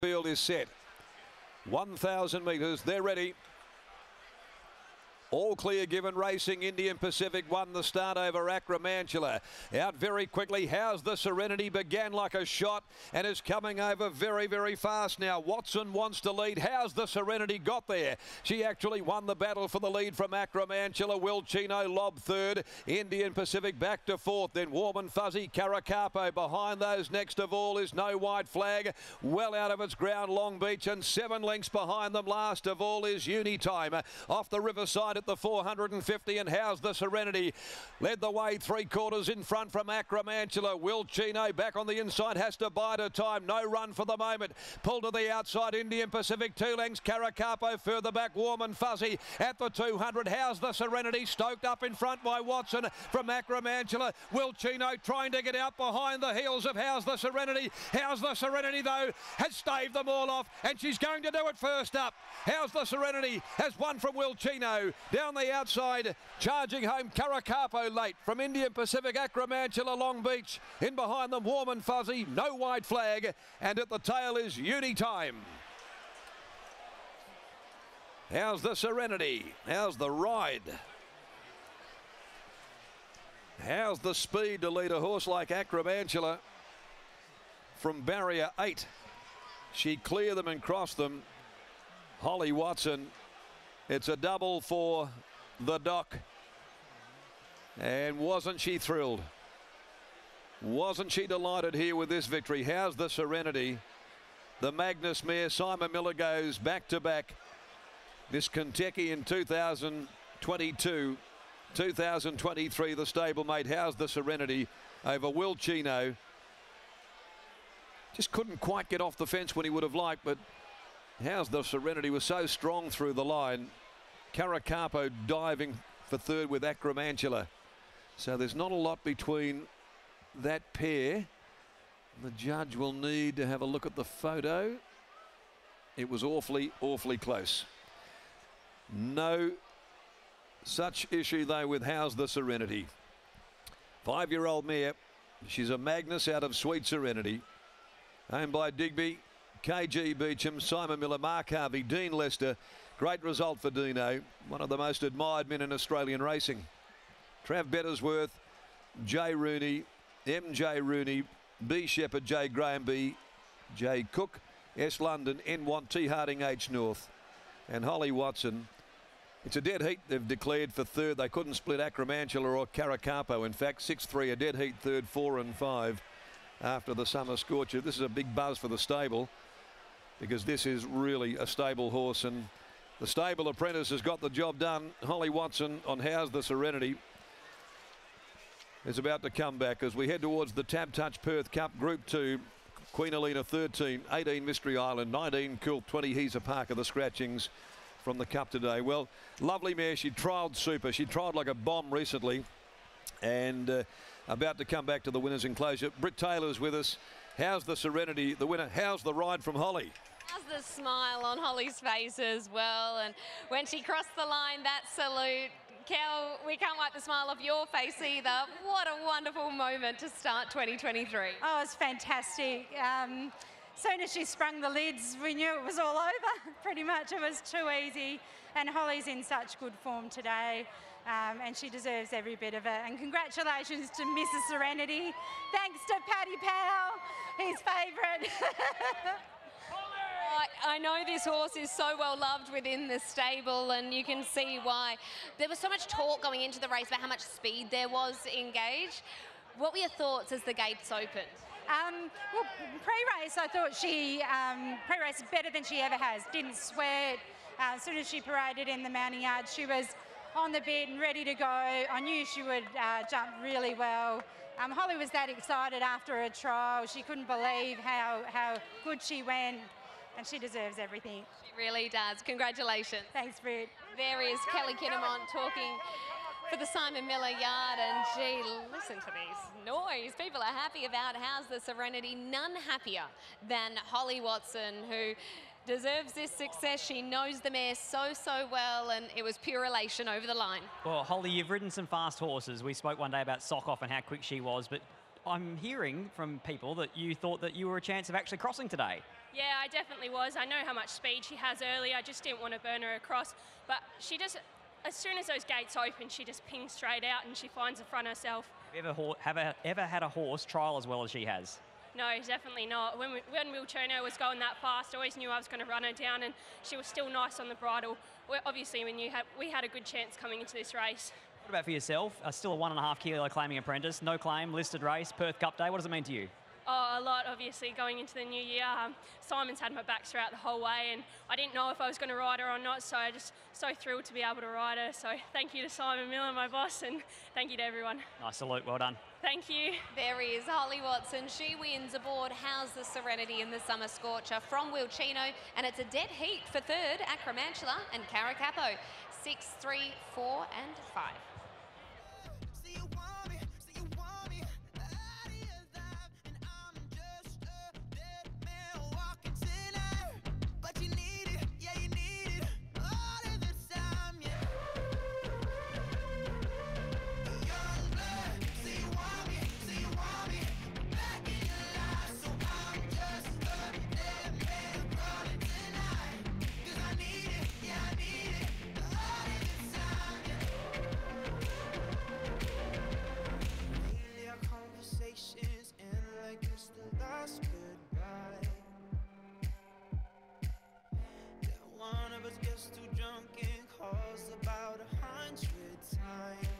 Field is set. 1,000 metres. They're ready. All clear given racing. Indian Pacific won the start over Acromantula. Out very quickly. How's the Serenity? Began like a shot and is coming over very, very fast now. Watson wants to lead. How's the Serenity got there? She actually won the battle for the lead from Acromantula. Will Chino lob third. Indian Pacific back to fourth. Then Warm and Fuzzy. Caracapo behind those. Next of all is No White Flag. Well out of its ground, Long Beach. And seven lengths behind them. Last of all is Unitime. Off the riverside at the 450 and how's the Serenity. Led the way three quarters in front from Acromantula Will Chino back on the inside. Has to bide her time. No run for the moment. Pull to the outside. Indian Pacific two lengths. Caracapo further back. Warm and fuzzy at the 200 how's the Serenity? Stoked up in front by Watson from Acromantula Will Chino trying to get out behind the heels of how's the Serenity? How's the Serenity though has staved them all off and she's going to do it first up. How's the Serenity has won from Will Chino down the outside, charging home Caracapo late from Indian Pacific, Acromantula, Long Beach. In behind them, warm and fuzzy, no white flag. And at the tail is Unitime. How's the Serenity? How's the ride? How's the speed to lead a horse like Acromantula from barrier eight? She cleared them and crossed them. Holly Watson it's a double for the Doc. And wasn't she thrilled? Wasn't she delighted here with this victory? How's the Serenity? The Magnus Mare, Simon Miller goes back to back. This Kentucky in 2022, 2023, the stablemate. How's the Serenity over Will Chino? Just couldn't quite get off the fence when he would have liked, but how's the Serenity was so strong through the line. Caracapo diving for third with Acromantula. So there's not a lot between that pair. The judge will need to have a look at the photo. It was awfully, awfully close. No such issue though with How's the Serenity. Five-year-old mare. She's a Magnus out of Sweet Serenity. Owned by Digby, KG Beecham, Simon Miller, Mark Harvey, Dean Lester, Great result for Dino, one of the most admired men in Australian racing. Trav Bettersworth, Jay Rooney, MJ Rooney, B Shepherd, J Graham B, J Cook, S London, N Want, T Harding, H North, and Holly Watson. It's a dead heat they've declared for third. They couldn't split Acromantula or Caracapo. In fact, 6-3, a dead heat third, 4 and 5 after the summer scorcher. This is a big buzz for the stable because this is really a stable horse and the stable apprentice has got the job done. Holly Watson on How's the Serenity is about to come back as we head towards the TABtouch Perth Cup Group 2. Queen Elena 13, 18 Mystery Island, 19 Cool, 20 Heeser Parker, the scratchings from the Cup today. Well, lovely mare. She trialled super. She trialled like a bomb recently and uh, about to come back to the winner's enclosure. Britt Taylor's with us. How's the Serenity, the winner? How's the ride from Holly? How's the smile on Holly's face as well? And when she crossed the line, that salute. Kel, we can't wipe the smile off your face either. What a wonderful moment to start 2023. Oh, it's fantastic. Um, soon as she sprung the lids, we knew it was all over. Pretty much, it was too easy. And Holly's in such good form today, um, and she deserves every bit of it. And congratulations to Mrs. Serenity. Thanks to Paddy Powell, his favourite. I, know this horse is so well loved within the stable, and you can see why. There was so much talk going into the race about how much speed there was in Gage. What were your thoughts as the gates opened? Um, well, pre-race, I thought she um, pre-race better than she ever has. Didn't sweat. Uh, as soon as she paraded in the mounting yard, she was on the bed and ready to go. I knew she would uh, jump really well. Um, Holly was that excited after a trial. She couldn't believe how, how good she went and she deserves everything. She really does. Congratulations. Thanks, Britt. There is Kelly Kinnamont talking for the Simon Miller yard and gee, listen to this noise. People are happy about how's the Serenity. None happier than Holly Watson who deserves this success. She knows the mare so, so well, and it was pure elation over the line. Well, Holly, you've ridden some fast horses. We spoke one day about Sock Off and how quick she was, but I'm hearing from people that you thought that you were a chance of actually crossing today. Yeah, I definitely was. I know how much speed she has early. I just didn't want to burn her across. But she just, as soon as those gates open, she just pings straight out and she finds the front herself. Have you ever, have a, ever had a horse trial as well as she has? No, definitely not. When, we, when Wilcherno was going that fast, I always knew I was going to run her down, and she was still nice on the bridle. Well, obviously, when you had, we had a good chance coming into this race. What about for yourself? Uh, still a one and a half kilo claiming apprentice, no claim, listed race, Perth Cup Day. What does it mean to you? Oh, a lot, obviously, going into the new year. Um, Simon's had my back throughout the whole way, and I didn't know if I was going to ride her or not, so I just so thrilled to be able to ride her. So thank you to Simon Miller, my boss, and thank you to everyone. Nice salute, well done. Thank you. There is Holly Watson. She wins aboard How's the Serenity in the Summer Scorcher from Wilchino, and it's a dead heat for third, Acromantula and Caracapo. Six, three, four, and five. Calls about a hundred times